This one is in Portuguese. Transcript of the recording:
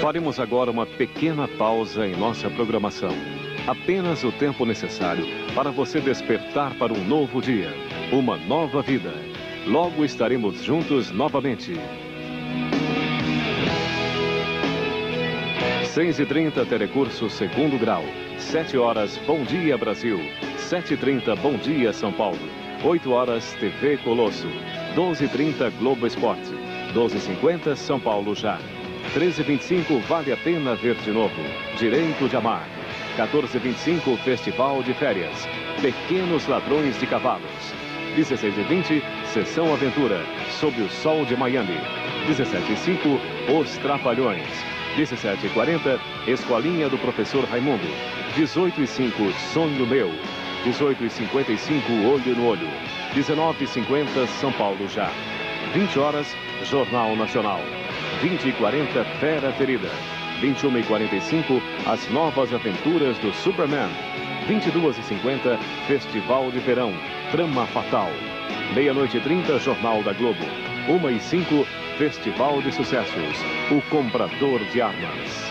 Faremos agora uma pequena pausa em nossa programação. Apenas o tempo necessário para você despertar para um novo dia, uma nova vida. Logo estaremos juntos novamente. 6 e 30 Telecurso segundo grau. 7 horas, Bom Dia Brasil. 7 e 30 Bom Dia São Paulo. 8 horas, TV Colosso. 12 e 30 Globo Esporte. 12 e 50 São Paulo Já. 13 e 25 Vale a Pena Ver de Novo. Direito de Amar. 14 e 25 Festival de Férias. Pequenos Ladrões de Cavalos. 16 e 20 Sessão Aventura. Sob o Sol de Miami. 17 e 5 Os Trapalhões. 17h40, Escolinha do Professor Raimundo. 18 h 05 Sonho Meu. 18 h 55 Olho no Olho. 19h50, São Paulo Já. 20 horas, Jornal Nacional. 20 h 40 Fera Ferida. 21 h 45 As Novas Aventuras do Superman. 22 h 50 Festival de Verão. Trama Fatal. Meia-noite e 30, Jornal da Globo. 1 e 5 Festival de Sucessos. O Comprador de Armas.